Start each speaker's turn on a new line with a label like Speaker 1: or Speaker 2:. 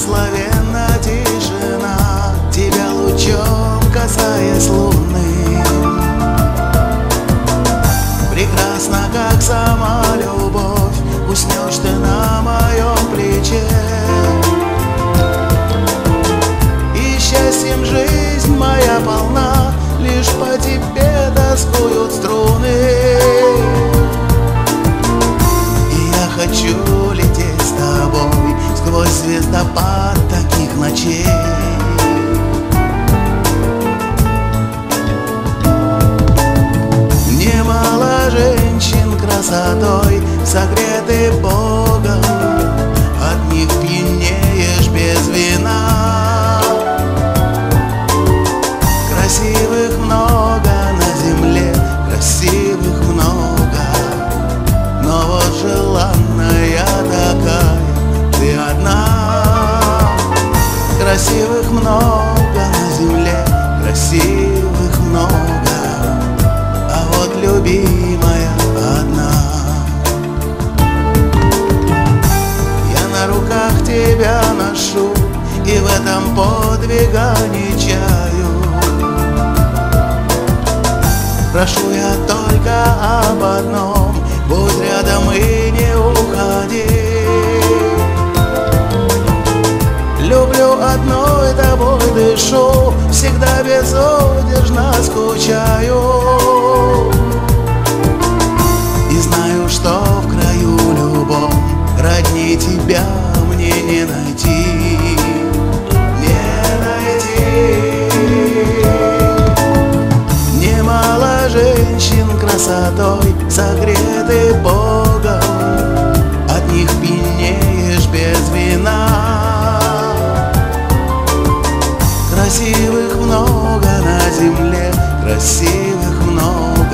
Speaker 1: Благословенна тишина Тебя лучом касаясь луны. Прекрасно, как сама любовь Уснешь ты на моем плече. И счастьем жизнь моя полна Лишь по тебе тоскуют струны. И я хочу Звездопад таких ночей. Немало женщин красотой Согреты Богом Красивых много на земле Красивых много. А вот любимая одна. Я на руках тебя ношу И в этом подвига не чаю. Прошу я только об одном дышу Всегда безудержно скучаю. И знаю, что в краю любом Родней тебя мне не найти. Не найти. Немало женщин красотой Согреты много на земле Красивых много